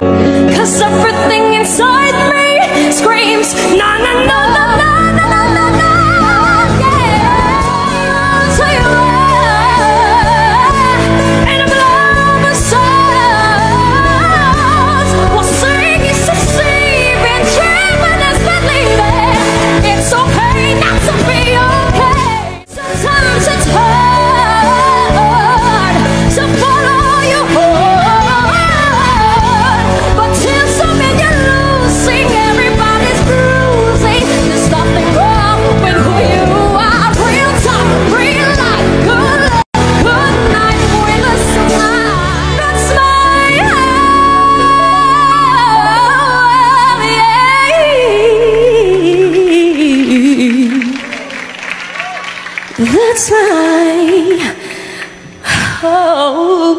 Cause everything That's my oh.